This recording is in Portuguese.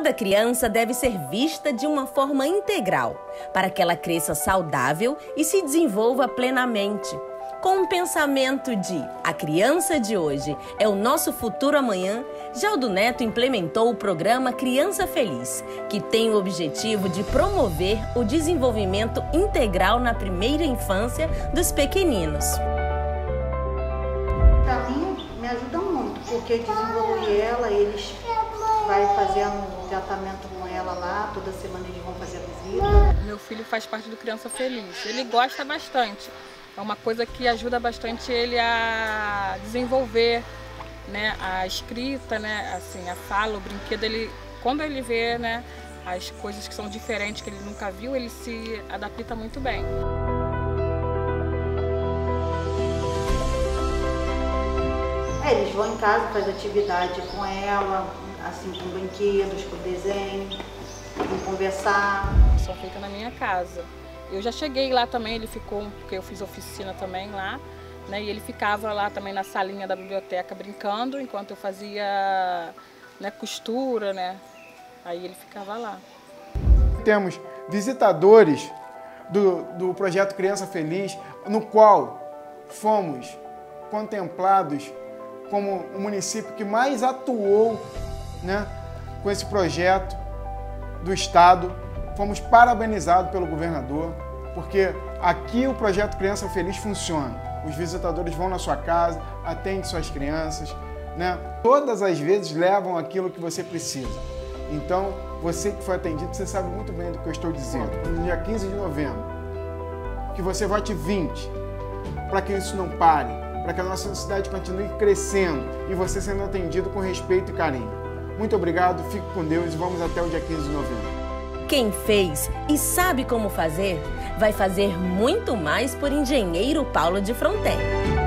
Toda criança deve ser vista de uma forma integral, para que ela cresça saudável e se desenvolva plenamente. Com o pensamento de a criança de hoje é o nosso futuro amanhã, Jaldo Neto implementou o programa Criança Feliz, que tem o objetivo de promover o desenvolvimento integral na primeira infância dos pequeninos. Para me ajuda muito, porque desenvolve ela, eles vai fazendo um tratamento com ela lá, toda semana eles vão fazer a visita. Meu filho faz parte do Criança Feliz, ele gosta bastante é uma coisa que ajuda bastante ele a desenvolver né, a escrita, né, assim, a fala, o brinquedo, ele, quando ele vê né, as coisas que são diferentes, que ele nunca viu, ele se adapta muito bem. É, eles vão em casa, fazem atividade com ela, assim, com brinquedos, com desenho, vão conversar. Só fica na minha casa. Eu já cheguei lá também, ele ficou, porque eu fiz oficina também lá, né? E ele ficava lá também na salinha da biblioteca brincando, enquanto eu fazia né, costura, né? Aí ele ficava lá. Temos visitadores do, do projeto Criança Feliz, no qual fomos contemplados como o município que mais atuou né, com esse projeto do Estado fomos parabenizados pelo governador, porque aqui o projeto Criança Feliz funciona. Os visitadores vão na sua casa, atendem suas crianças, né? Todas as vezes levam aquilo que você precisa. Então, você que foi atendido, você sabe muito bem do que eu estou dizendo. No dia 15 de novembro, que você vote 20, para que isso não pare, para que a nossa cidade continue crescendo e você sendo atendido com respeito e carinho. Muito obrigado, fique com Deus e vamos até o dia 15 de novembro. Quem fez e sabe como fazer, vai fazer muito mais por Engenheiro Paulo de Fronteira.